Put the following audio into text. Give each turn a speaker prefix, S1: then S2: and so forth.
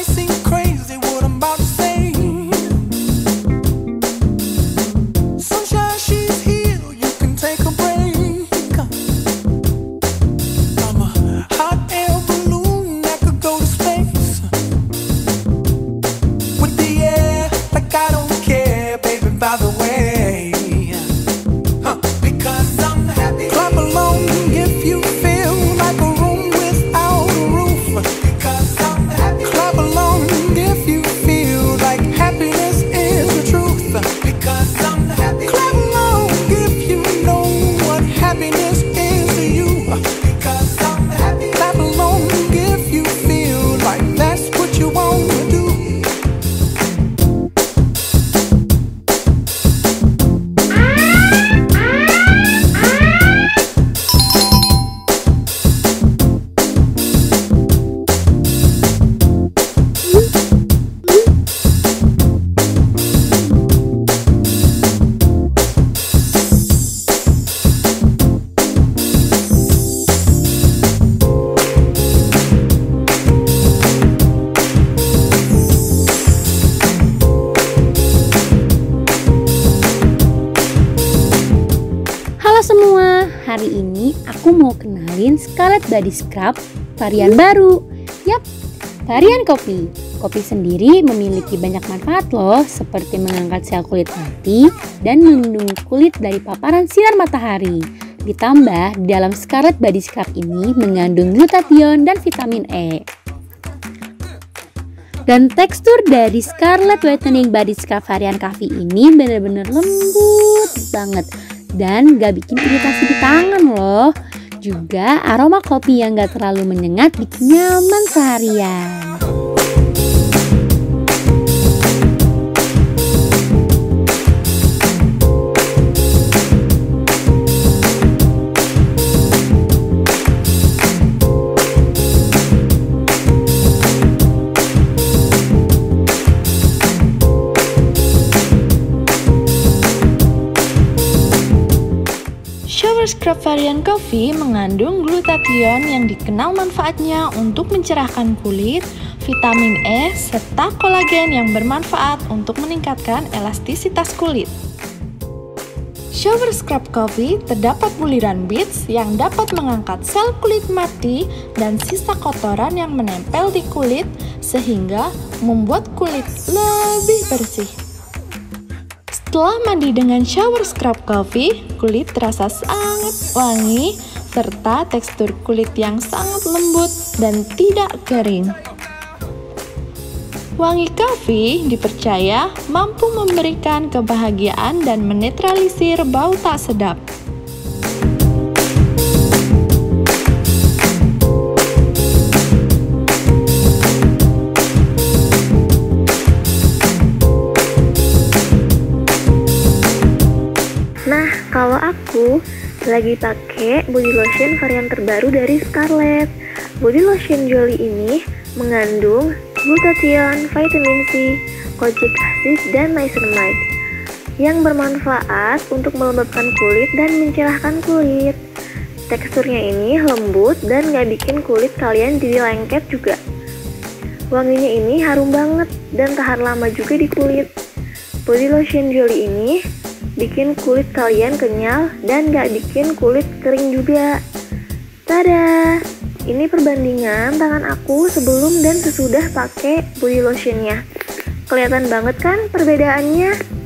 S1: I sing
S2: Cause Semua, hari ini aku mau kenalin Scarlet Body Scrub varian baru. Yap, varian kopi. Kopi sendiri memiliki banyak manfaat loh, seperti mengangkat sel kulit mati dan melindungi kulit dari paparan sinar matahari. Ditambah, di dalam Scarlet Body Scrub ini mengandung glutathione dan vitamin E. Dan tekstur dari Scarlet Whitening Body Scrub varian Kavi ini benar-benar lembut banget dan gak bikin iritasi di tangan loh. Juga aroma kopi yang gak terlalu menyengat bikin nyaman seharian.
S3: Shower Scrub varian coffee mengandung glutathione yang dikenal manfaatnya untuk mencerahkan kulit, vitamin E, serta kolagen yang bermanfaat untuk meningkatkan elastisitas kulit. Shower Scrub Coffee terdapat buliran beads yang dapat mengangkat sel kulit mati dan sisa kotoran yang menempel di kulit sehingga membuat kulit lebih bersih. Setelah mandi dengan shower scrub coffee, kulit terasa sangat wangi serta tekstur kulit yang sangat lembut dan tidak kering. Wangi coffee dipercaya mampu memberikan kebahagiaan dan menetralisir bau tak sedap.
S4: Nah, kalau aku lagi pakai body lotion varian terbaru dari Scarlett. Body lotion Jolly ini mengandung glutathione, vitamin C, kojic acid, dan niacinamide yang bermanfaat untuk melembabkan kulit dan mencerahkan kulit. Teksturnya ini lembut dan gak bikin kulit kalian jadi lengket juga. Wanginya ini harum banget dan tahan lama juga di kulit. Body lotion Jolly ini bikin kulit kalian kenyal dan gak bikin kulit kering juga. Tada! Ini perbandingan tangan aku sebelum dan sesudah pakai body lotionnya. Kelihatan banget kan perbedaannya?